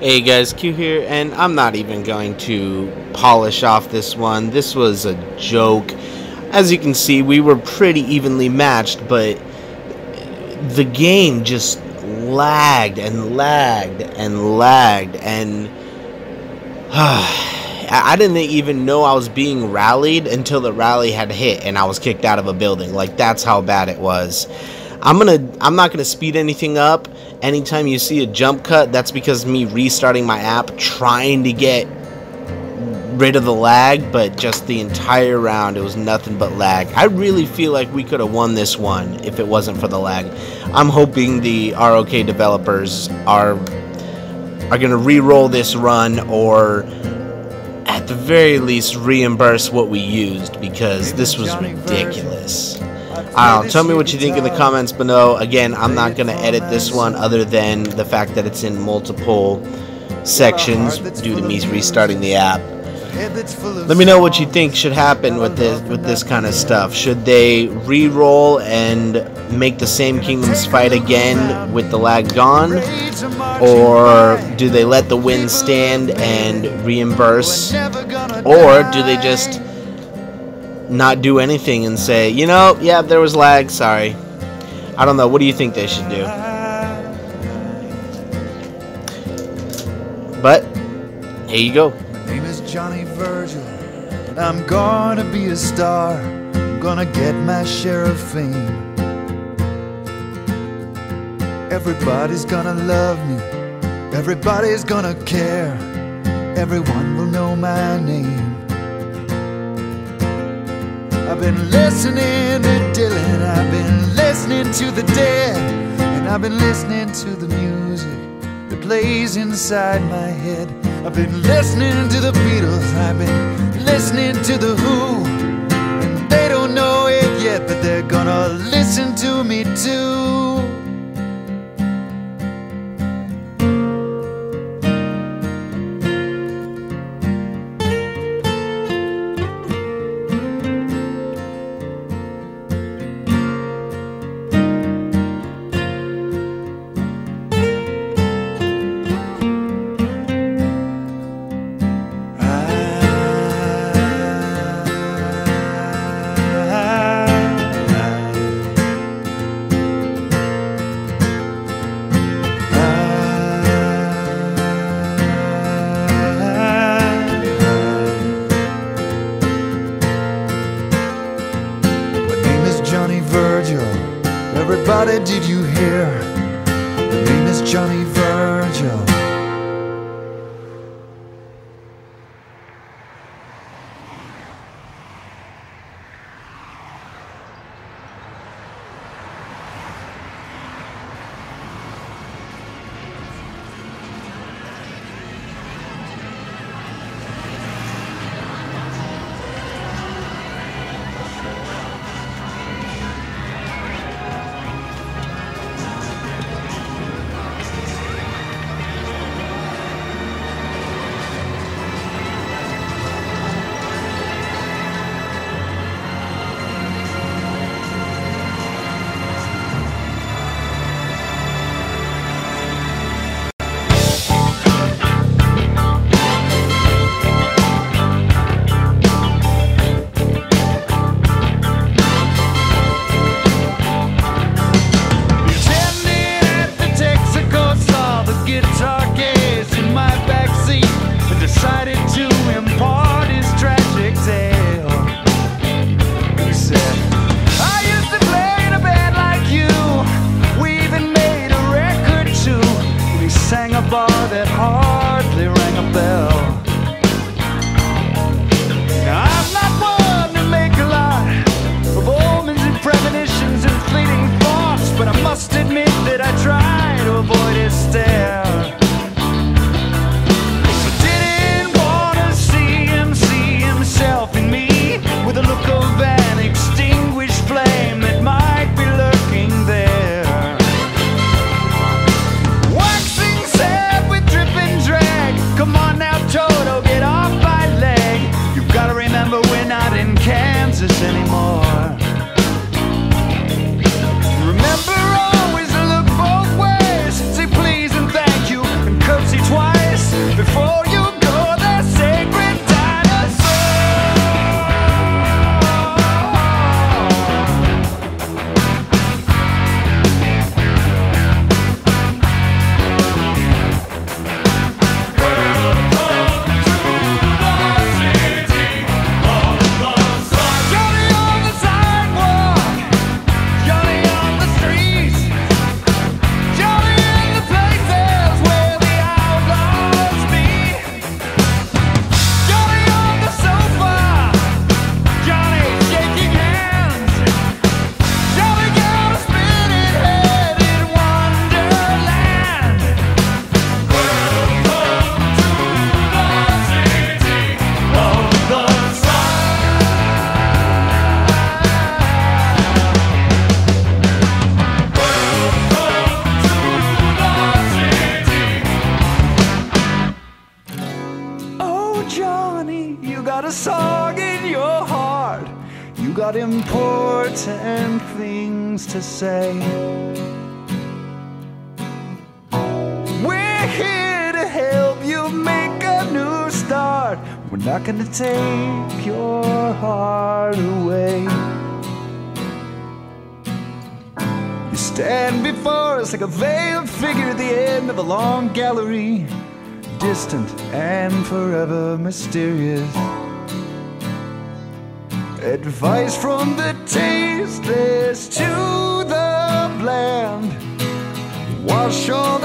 Hey guys, Q here, and I'm not even going to polish off this one. This was a joke. As you can see, we were pretty evenly matched, but the game just lagged and lagged and lagged, and I didn't even know I was being rallied until the rally had hit and I was kicked out of a building. Like that's how bad it was. I'm gonna I'm not gonna speed anything up anytime you see a jump cut, that's because me restarting my app, trying to get rid of the lag, but just the entire round, it was nothing but lag. I really feel like we could have won this one if it wasn't for the lag. I'm hoping the ROK developers are are going to re-roll this run or at the very least reimburse what we used because this was ridiculous. I don't know. Tell me what you think in the comments below. Again, I'm not going to edit this one other than the fact that it's in multiple sections due to me restarting the app. Let me know what you think should happen with this with this kind of stuff. Should they re-roll and make the same kingdoms fight again with the lag gone, or do they let the win stand and reimburse, or do they just not do anything and say, you know, yeah, there was lag, sorry. I don't know. What do you think they should do? But here you go. My name is Johnny Virgil, and I'm gonna be a star. I'm gonna get my share of fame. Everybody's gonna love me, everybody's gonna care. Everyone will know my name. I've been listening to Dylan, I've been listening to the dead, and I've been listening to the music that plays inside my head. I've been listening to the Beatles, I've been listening to the Who, and they don't know it yet, but they're gonna listen to me too. Forever mysterious. Advice from the tasteless to the bland. Wash all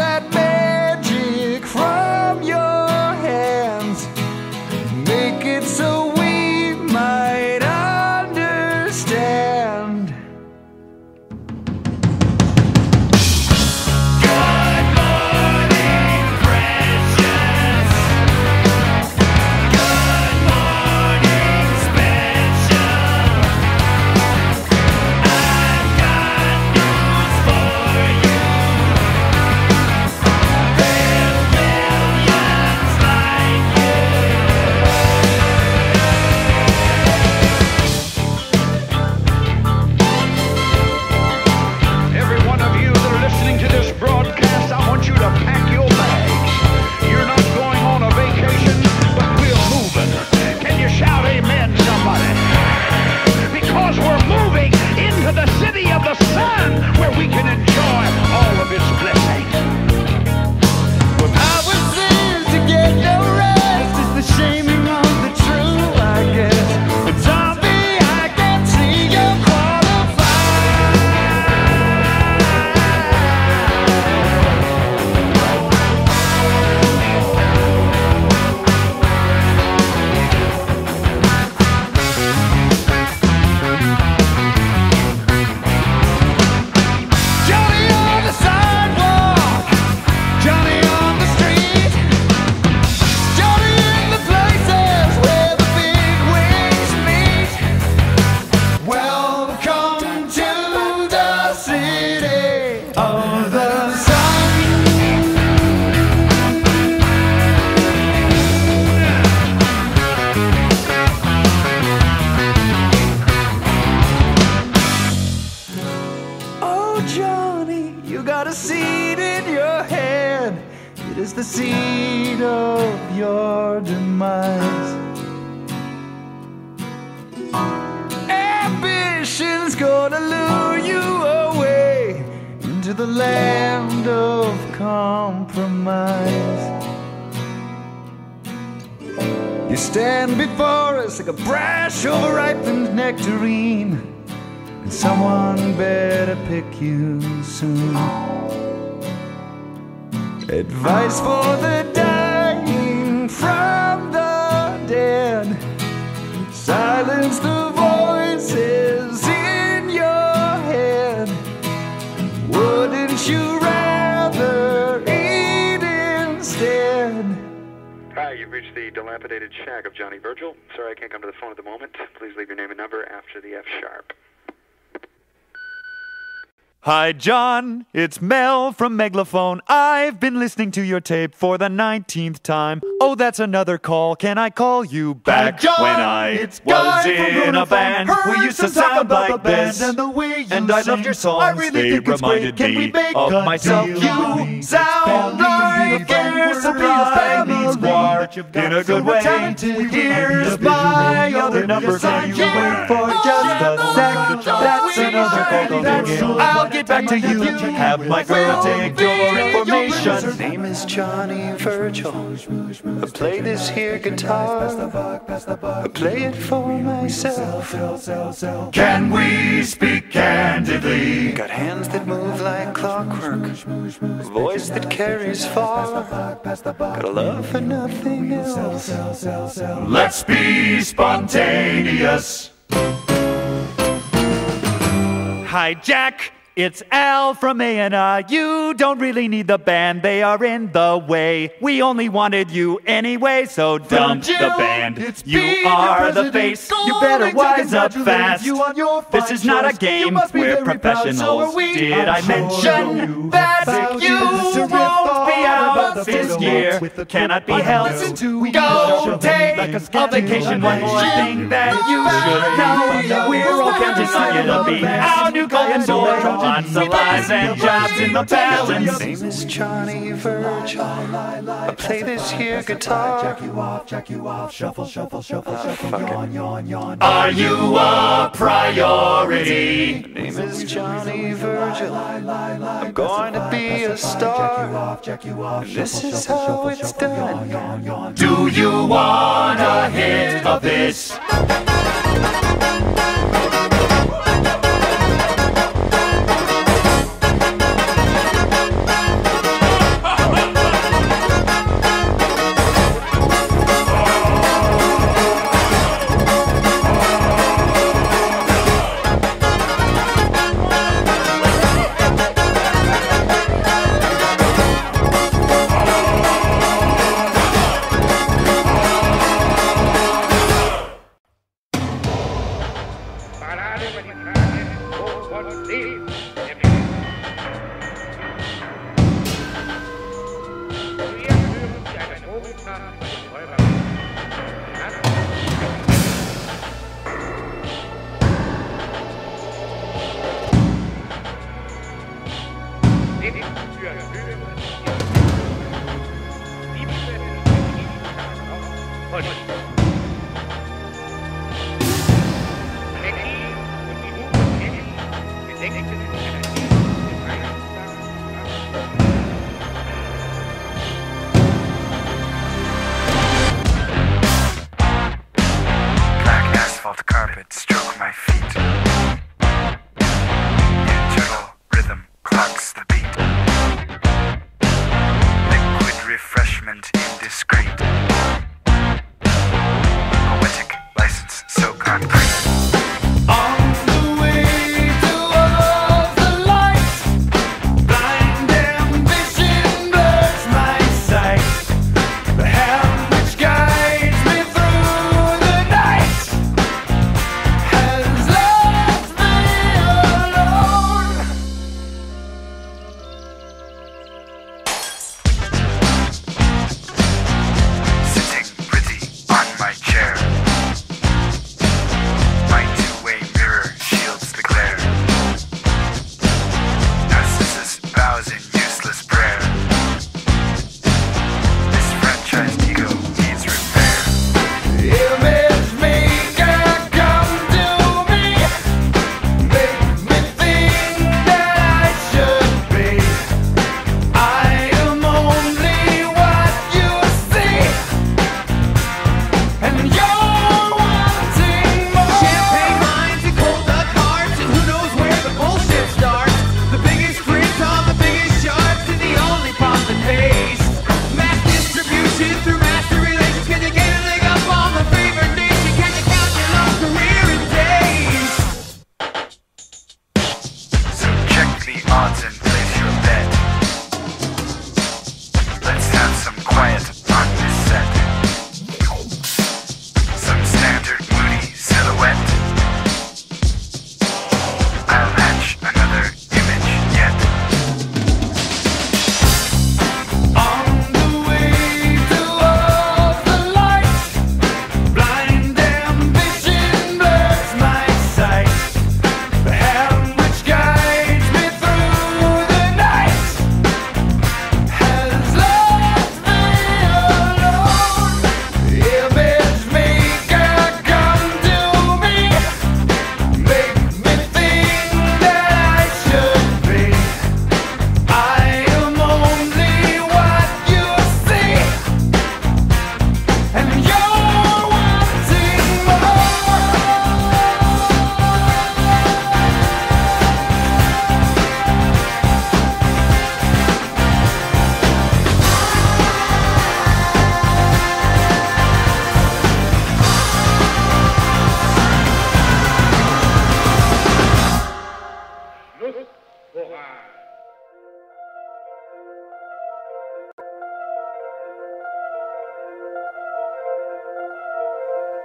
like a brash, overripened nectarine. And someone better pick you soon. Advice for the dilapidated shack of Johnny Virgil. Sorry I can't come to the phone at the moment. Please leave your name and number after the F sharp. Hi, John. It's Mel from Megalophone. I've been listening to your tape for the 19th time. Oh, that's another call. Can I call you back? John, when I it's was Guy from in a band, Heard we used to talk sound about like the band this. and the way you and I loved sing. your songs. I really they think it's great. reminded Can we me make of a myself. You sound Can we like needs family. war you've got in a so good way. talented. We Here's my other number. You wait for just a yeah, sec? That's another call. will Don't be forget. I'll get back to you. Have my girl take your information. name is Johnny Virgil. I play this here guitar. I play it for myself. Can we speak candidly? Got hands that move like clockwork. A voice that carries far. Got a love for nothing else. Let's be spontaneous. Hi, Jack. It's Al from A&R. You don't really need the band. They are in the way. We only wanted you anyway, so dump the band. You are the face. You better wise up fast. This is not a game. We're professionals. Did I mention that you out this year cannot be held. Go take a vacation. One more thing that you should know. We're all counting on you to be our new golden boy. Lots of lies and jobs in the balance. Name is Johnny Virgil. I play this here guitar. Jack you off, jack you off. Shuffle, shuffle, shuffle, ah, shuffle. Yawn, yawn, yawn. Are you a priority? Name is Johnny Virgil. I'm going to be a star. Jack you this is how it's done. Do you want a hit of this?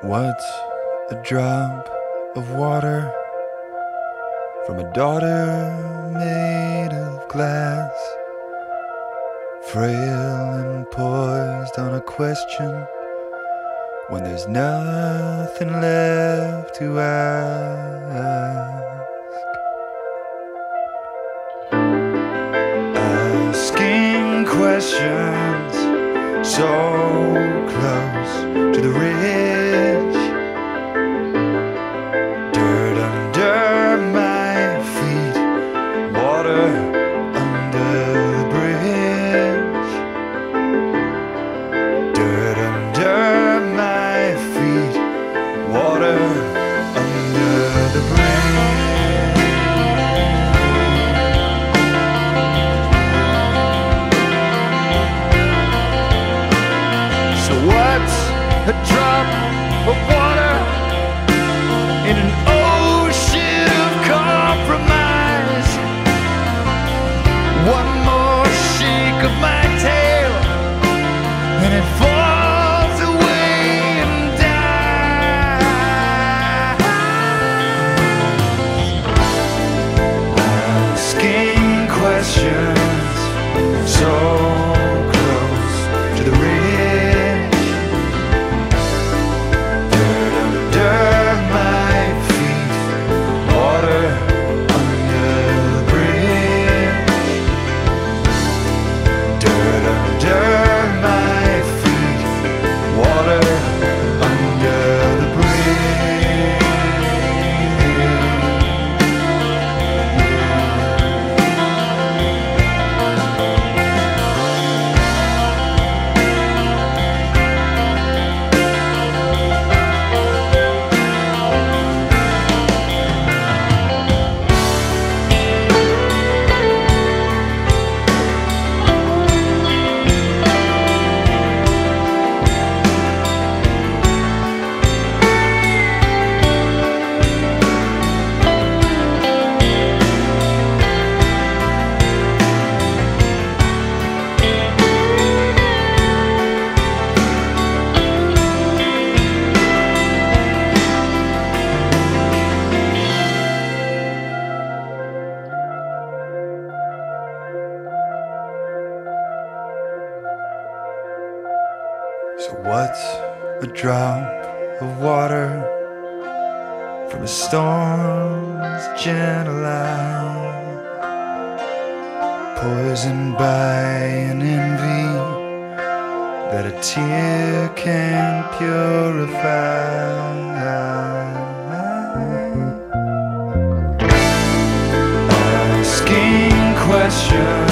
What's a drop of water from a daughter made of glass? Frail and poised on a question when there's nothing left to ask. Asking questions so close to the real. So what's a drop of water from a storm's gentle eye? Poisoned by an envy that a tear can purify. Asking questions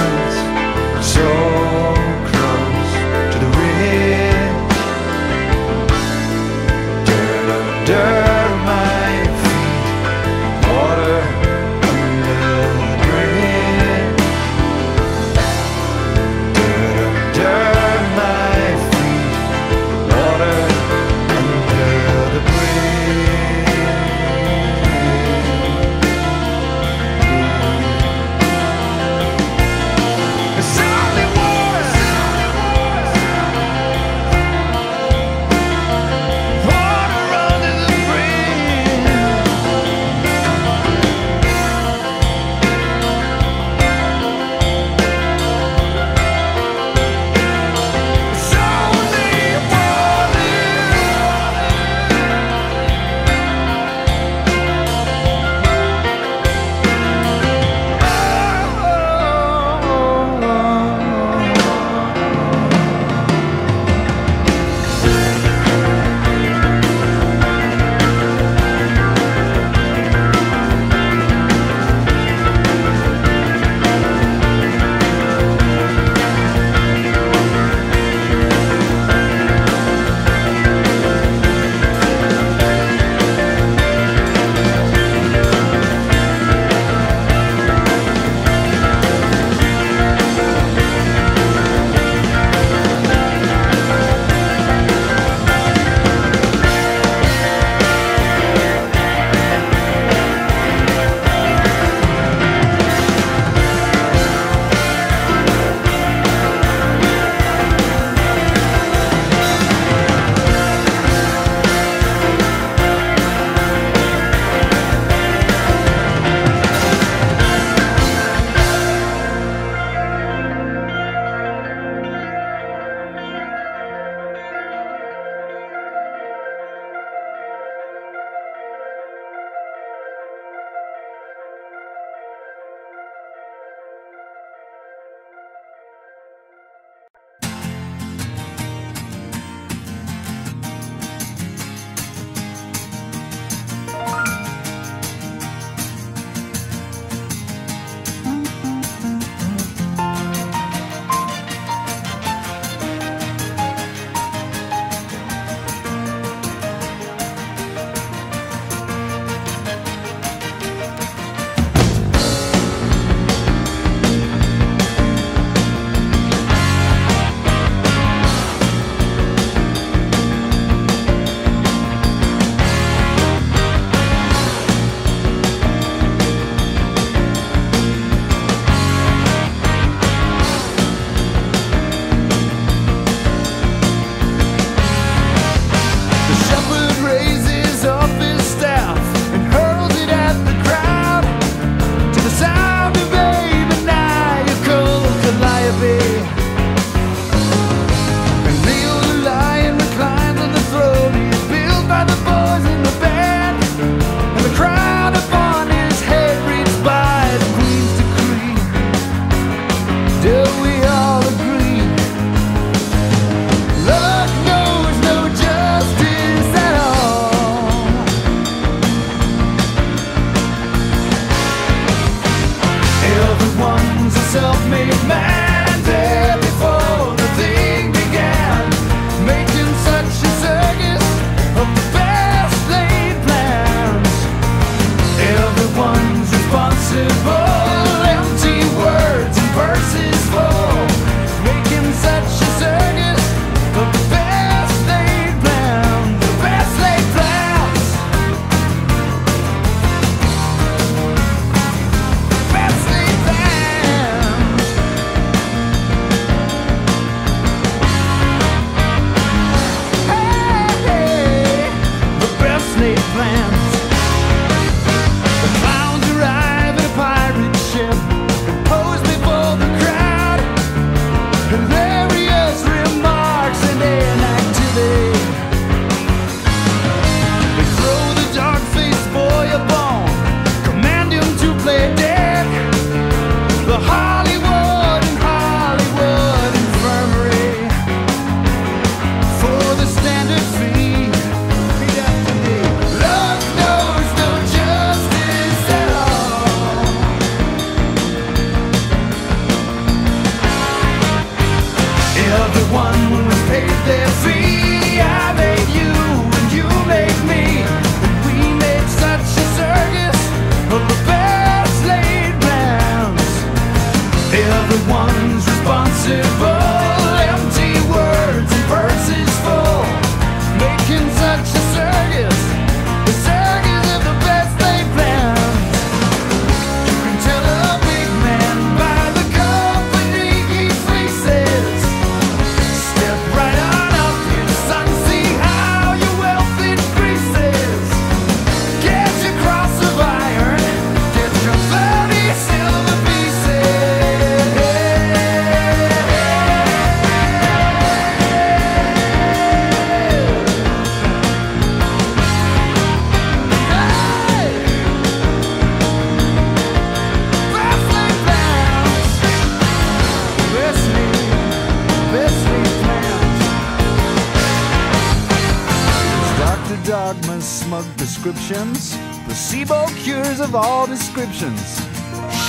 dogmas, smug prescriptions, placebo cures of all descriptions,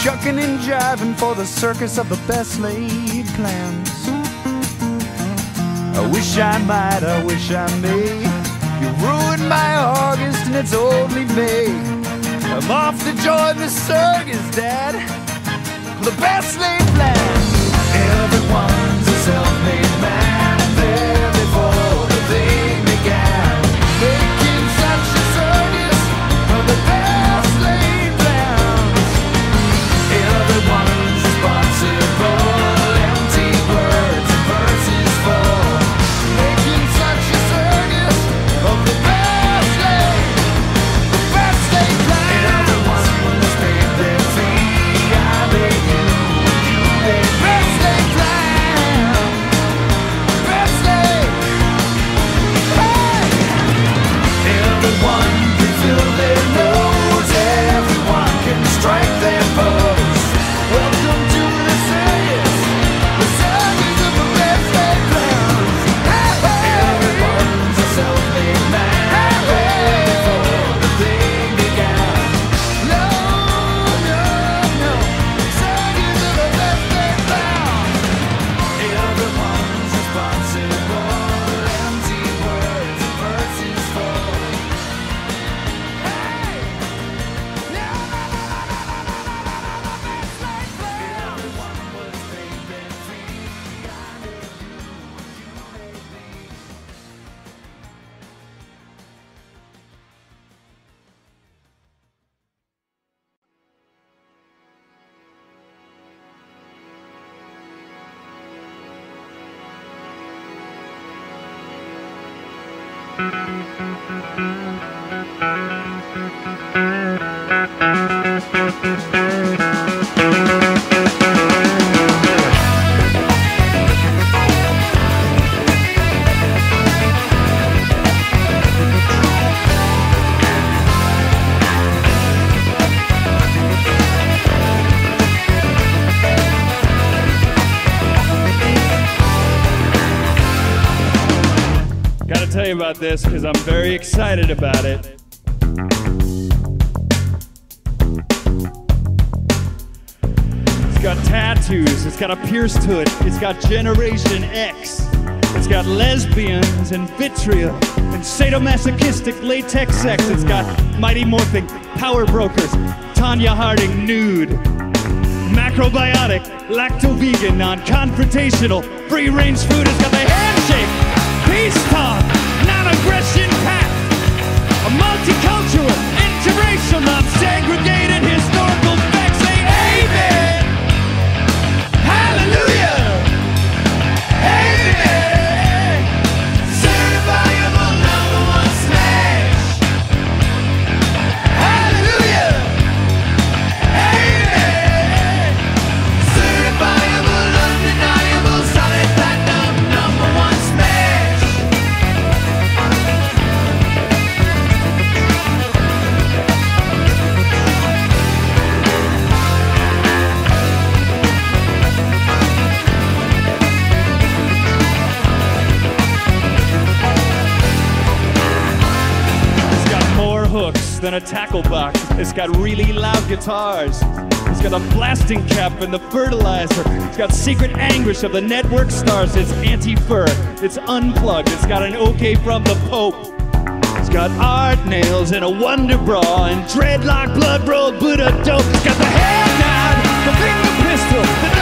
shucking and jiving for the circus of the best laid plans. I wish I might, I wish I may. You ruined my August and it's only May. I'm off to join the circus, Dad. The best laid plans. Everyone's Música this because I'm very excited about it. It's got tattoos, it's got a pierced hood, it's got Generation X, it's got lesbians and vitriol and sadomasochistic latex sex, it's got Mighty Morphing, Power Brokers, Tonya Harding nude. Macrobiotic, lacto-vegan, non-confrontational, free-range food. It's got the handshake, peace talk, non-aggression pact, a multicultural, interracial, non-segregated historical a tackle box. It's got really loud guitars. It's got a blasting cap and the fertilizer. It's got secret anguish of the network stars. It's anti-fur. It's unplugged. It's got an okay from the Pope. It's got art nails and a wonder bra and dreadlock blood rolled Buddha dope. It's got the hair down, the finger pistol, the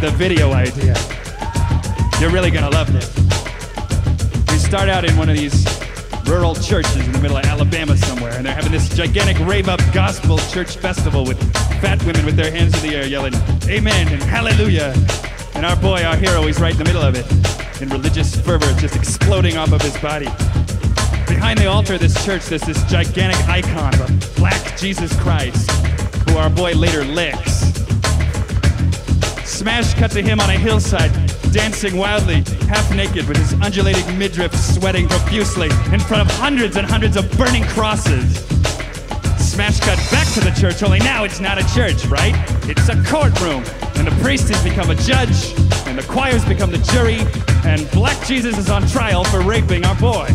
the video idea. You're really gonna love this. We start out in one of these rural churches in the middle of Alabama somewhere, and they're having this gigantic rave up gospel church festival with fat women with their hands in the air yelling, Amen and Hallelujah. And our boy, our hero, he's right in the middle of it, in religious fervor, just exploding off of his body. Behind the altar of this church, there's this gigantic icon of a black Jesus Christ, who our boy later licks. Smash cut to him on a hillside, dancing wildly, half naked, with his undulating midriff sweating profusely in front of hundreds and hundreds of burning crosses. Smash cut back to the church, only now it's not a church, right? It's a courtroom, and the priest has become a judge, and the choir's become the jury, and Black Jesus is on trial for raping our boy.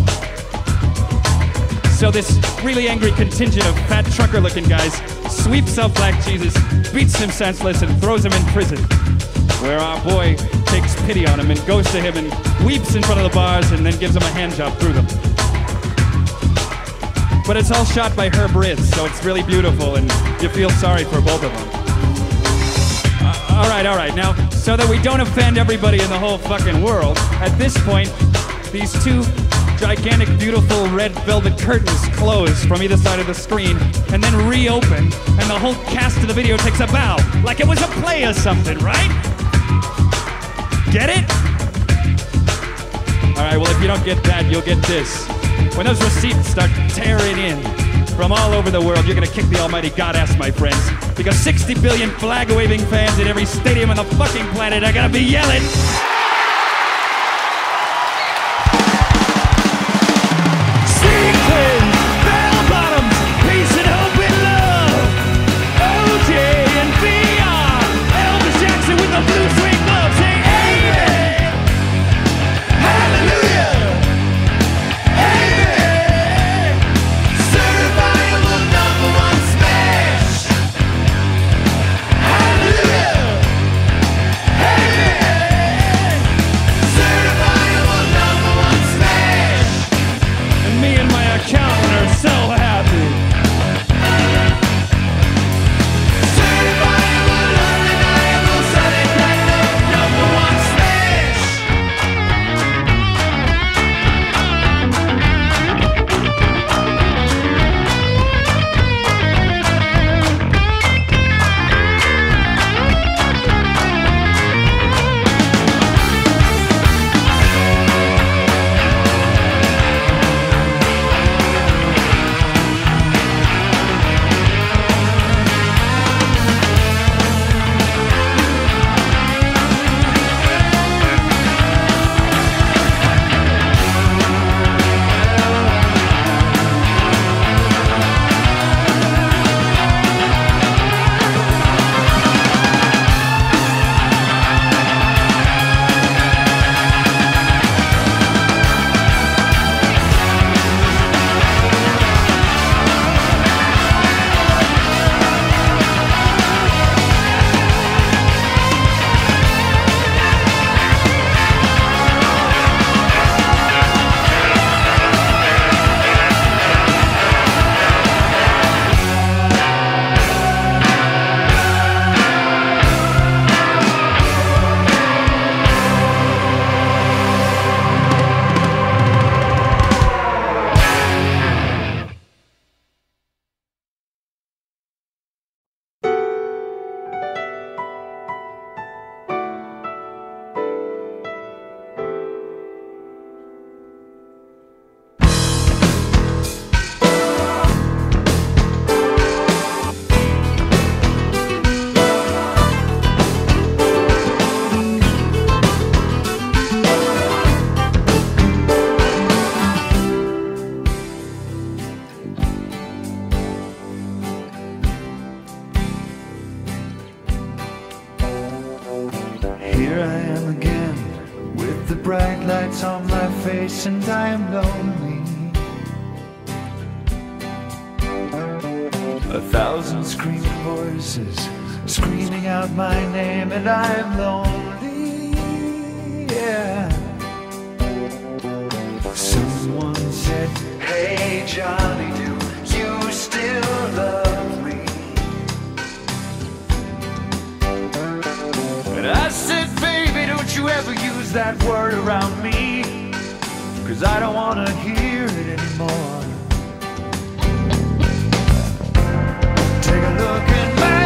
So this really angry contingent of fat trucker-looking guys sweeps up Black Jesus, beats him senseless, and throws him in prison. Where our boy takes pity on him and goes to him and weeps in front of the bars and then gives him a hand job through them. But it's all shot by Herb Ritts, so it's really beautiful, and you feel sorry for both of them. Uh, all right, all right. Now, so that we don't offend everybody in the whole fucking world, at this point, these two gigantic, beautiful red velvet curtains close from either side of the screen and then reopen, and the whole cast of the video takes a bow, like it was a play or something, right? Get it? All right, well, if you don't get that, you'll get this. When those receipts start tearing in from all over the world, you're gonna kick the almighty God ass, my friends. Because 60 billion flag waving fans in every stadium on the fucking planet are gonna be yelling. screaming out my name and I'm lonely. Yeah. Someone said, Hey Johnny, do you still love me? And I said, Baby, don't you ever use that word around me. Cause I don't wanna hear it anymore. Take a look at my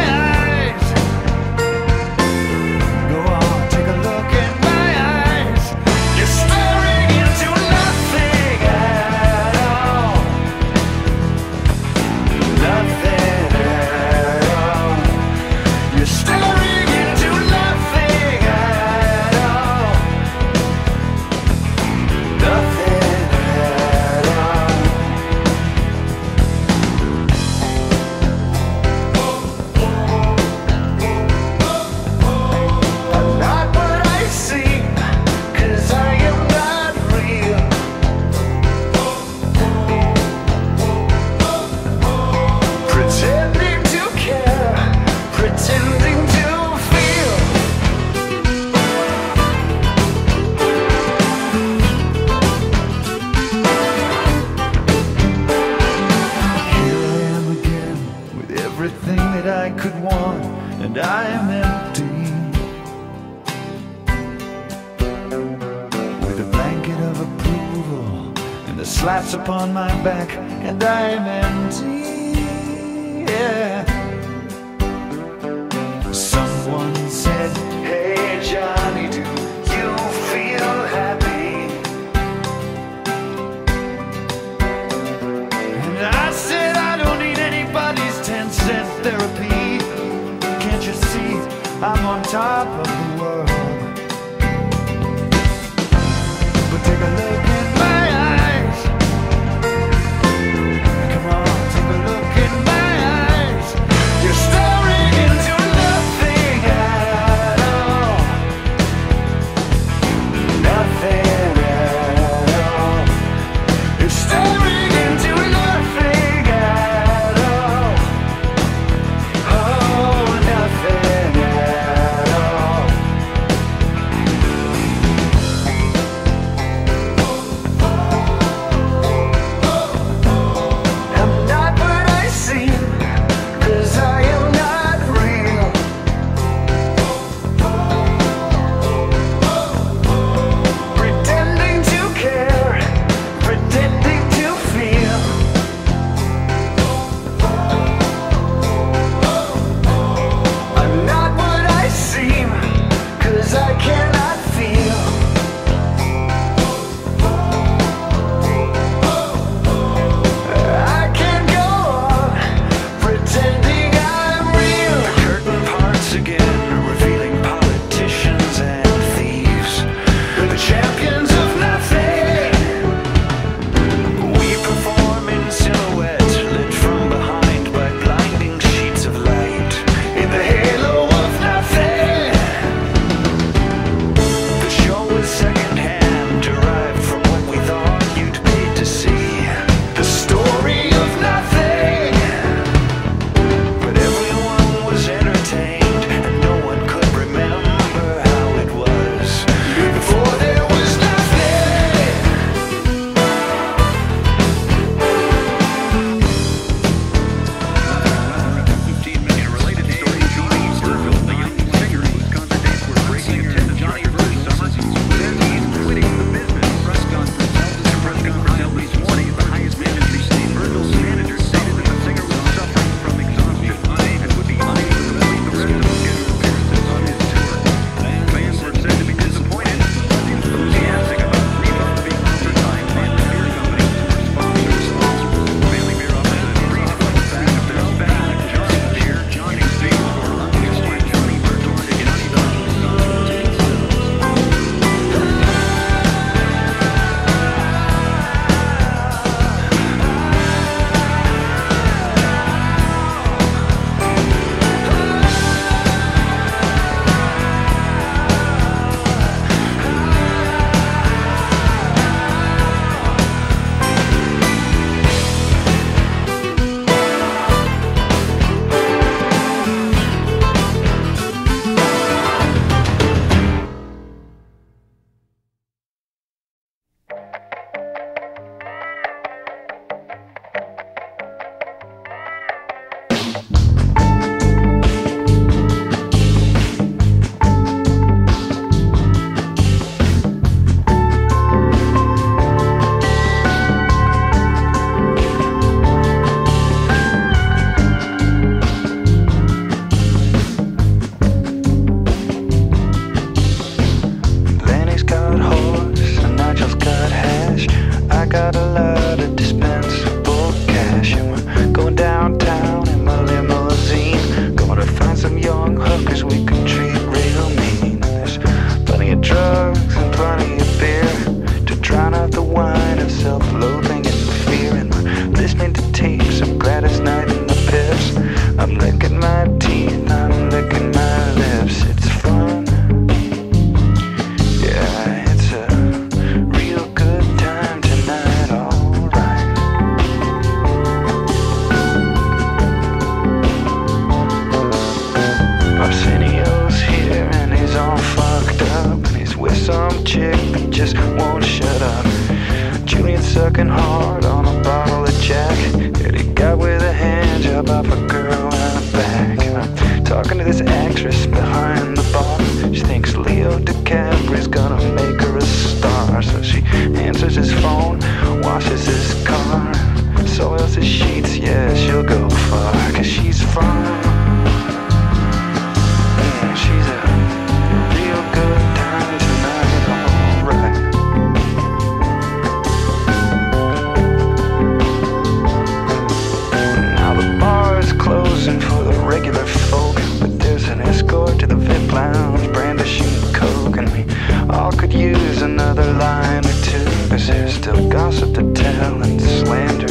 slaps upon my back and I'm empty. Yeah. Someone said, Hey Johnny, do you feel happy? And I said, I don't need anybody's 10 cent therapy. Can't you see I'm on top of the distance, yeah, she'll go far, cause she's fun. Mm, she's a real good time tonight, alright. Now the bar is closing for the regular folk, but there's an escort to the VIP lounge, brandishing coke, and we all could use another line or two, cause there's still gossip to tell and slander.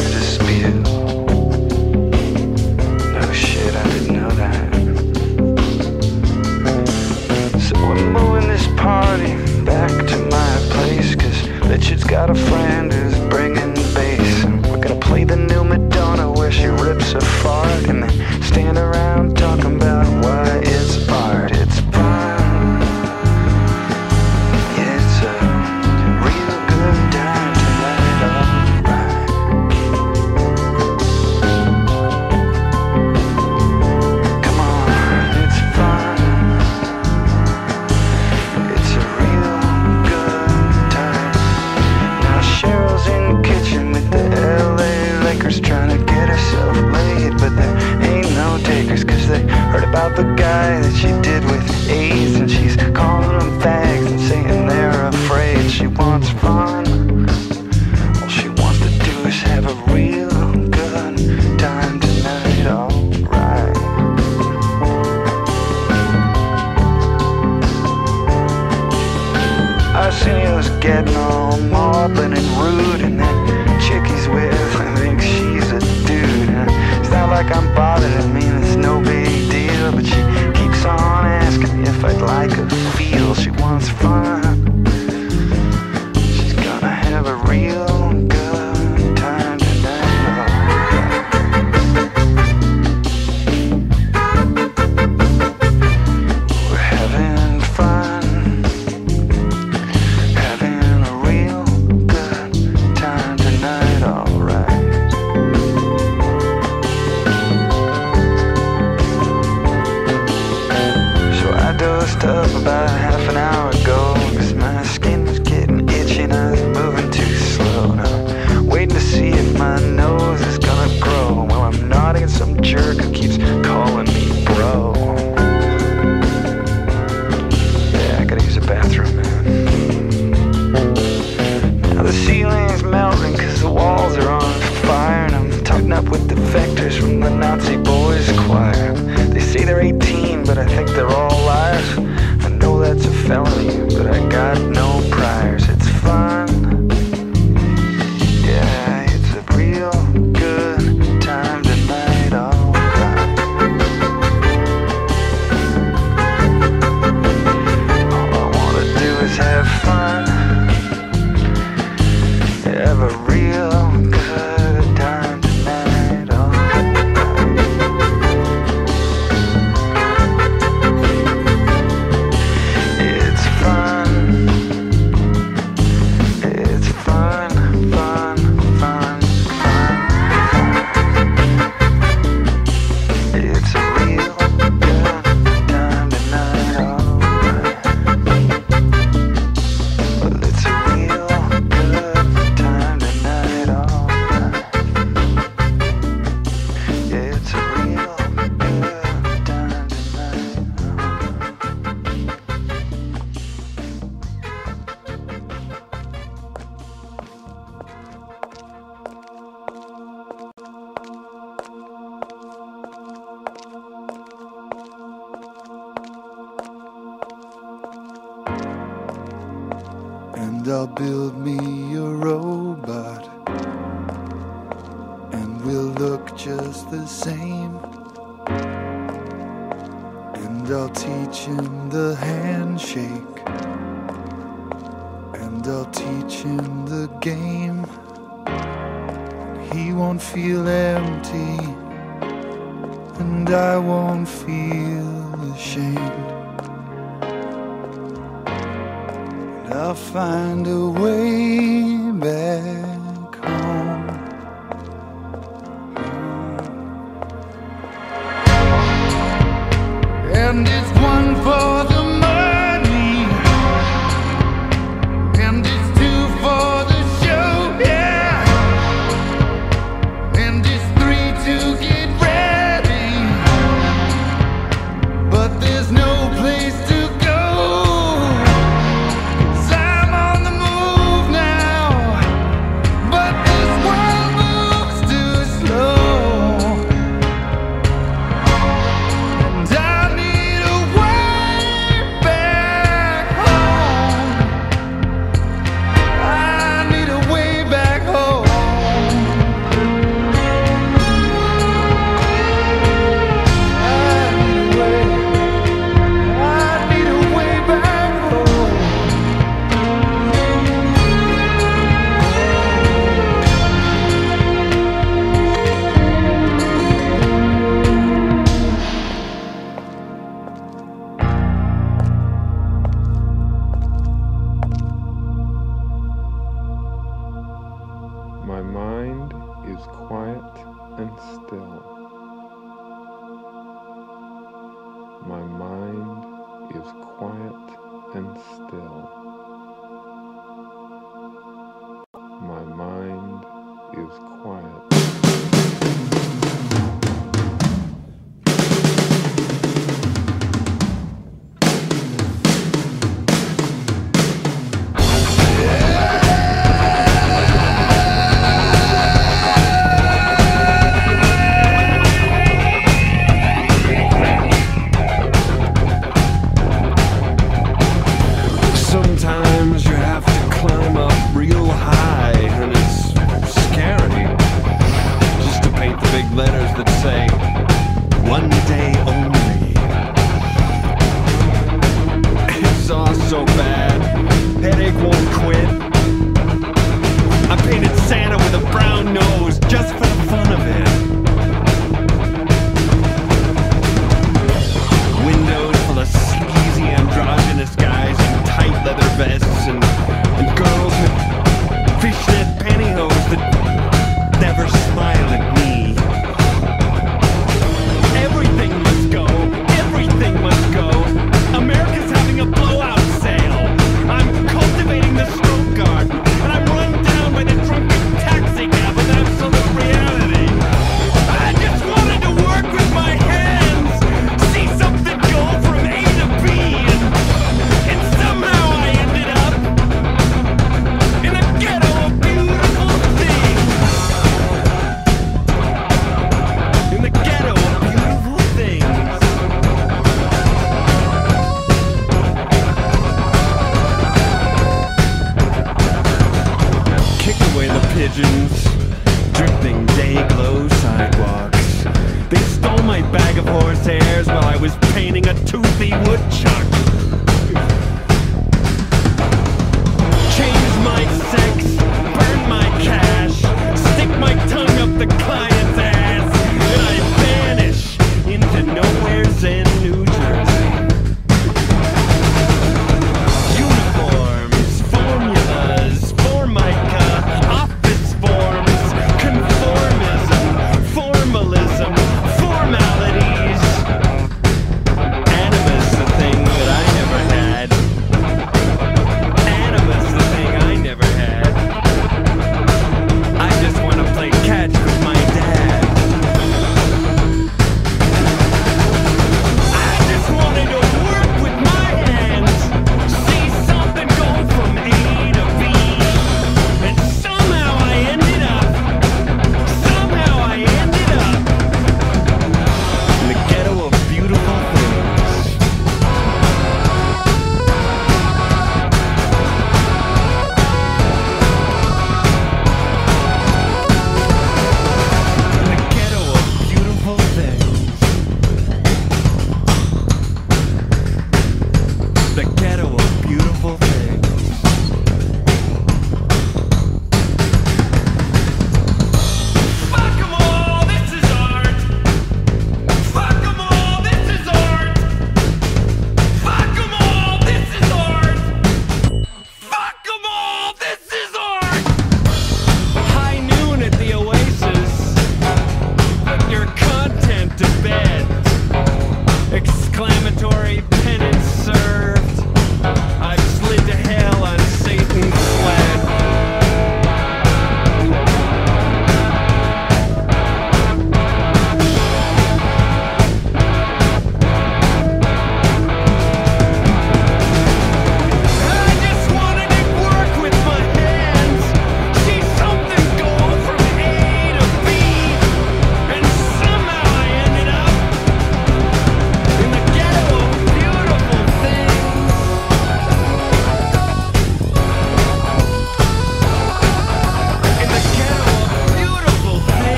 got a friend who's bringing bass, and we're gonna play the new Madonna where she rips a fart. all mobbing and rude And that chick he's with. I think she's a dude. It's not like I'm bothered, I mean it's no big deal But she keeps on asking if I'd like a feel. She wants fun.